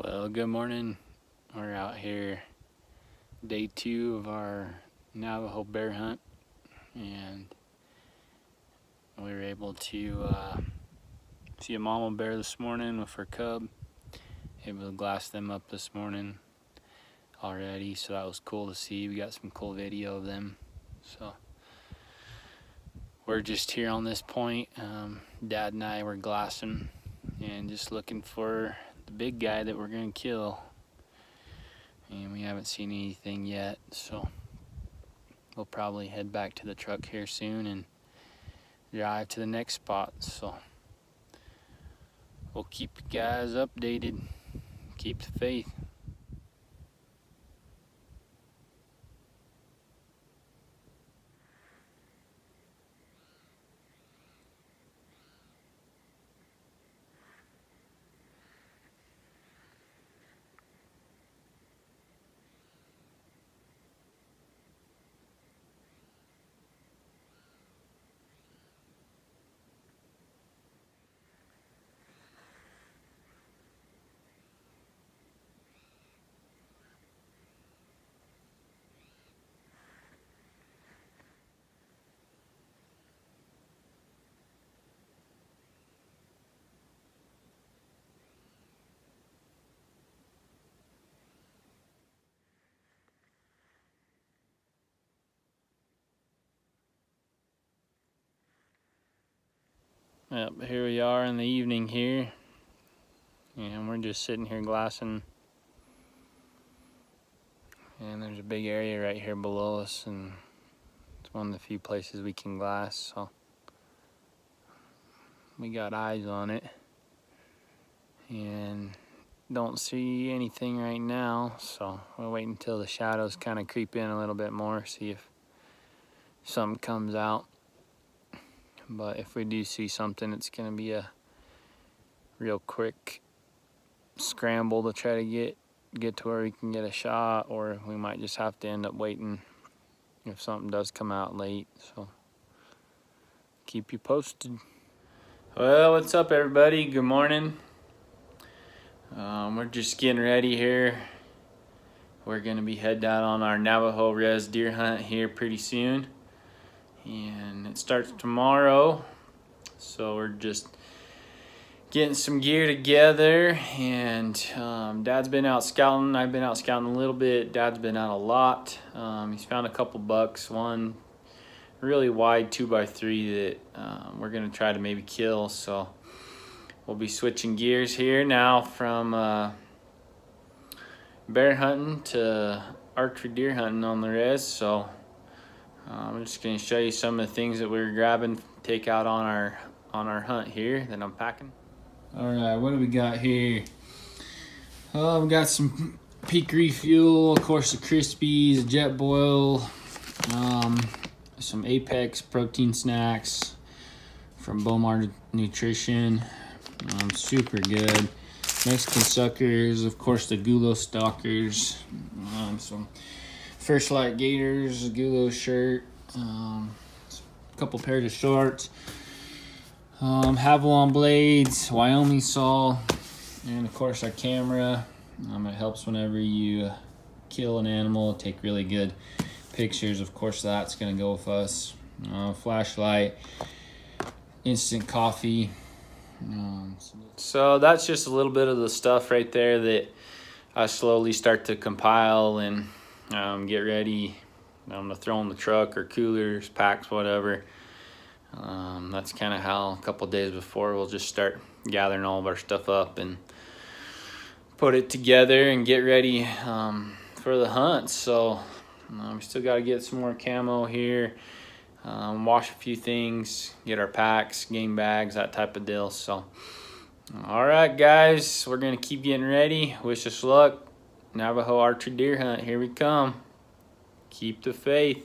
Well, good morning. We're out here, day two of our Navajo bear hunt, and we were able to uh, see a mama bear this morning with her cub. Able to glass them up this morning already, so that was cool to see. We got some cool video of them. So we're just here on this point. Um, Dad and I were glassing and just looking for the big guy that we're gonna kill. And we haven't seen anything yet so we'll probably head back to the truck here soon and drive to the next spot so we'll keep you guys updated keep the faith Yep, here we are in the evening here. And we're just sitting here glassing. And there's a big area right here below us and it's one of the few places we can glass, so we got eyes on it. And don't see anything right now, so we'll wait until the shadows kind of creep in a little bit more, see if something comes out but if we do see something it's gonna be a real quick scramble to try to get get to where we can get a shot or we might just have to end up waiting if something does come out late. So keep you posted. Well what's up everybody? Good morning. Um, we're just getting ready here. We're gonna be heading out on our Navajo res deer hunt here pretty soon and it starts tomorrow. So we're just getting some gear together. And um, dad's been out scouting. I've been out scouting a little bit. Dad's been out a lot. Um, he's found a couple bucks. One really wide two by three that um, we're gonna try to maybe kill. So we'll be switching gears here now from uh, bear hunting to archery deer hunting on the res so uh, I'm just to show you some of the things that we are grabbing, take out on our on our hunt here that I'm packing. All right, what do we got here? Oh, we got some peak refuel, of course the Crispies, Jetboil, um, some Apex protein snacks from Bowmar Nutrition, um, super good. Mexican suckers, of course the Gulo stalkers, um, some First Lite Gators, Gulo shirt, um, a couple pairs of shorts, um, Havalon blades, Wyoming saw, and of course our camera. Um, it helps whenever you kill an animal, take really good pictures. Of course, that's gonna go with us. Uh, flashlight, instant coffee. Um, so that's just a little bit of the stuff right there that I slowly start to compile and um, get ready I'm gonna throw in the truck or coolers, packs, whatever. Um, that's kind of how a couple days before we'll just start gathering all of our stuff up and put it together and get ready um, for the hunt. So um, we still got to get some more camo here, um, wash a few things, get our packs, game bags, that type of deal. So, all right, guys, we're going to keep getting ready. Wish us luck. Navajo archery deer hunt. Here we come. Keep the faith.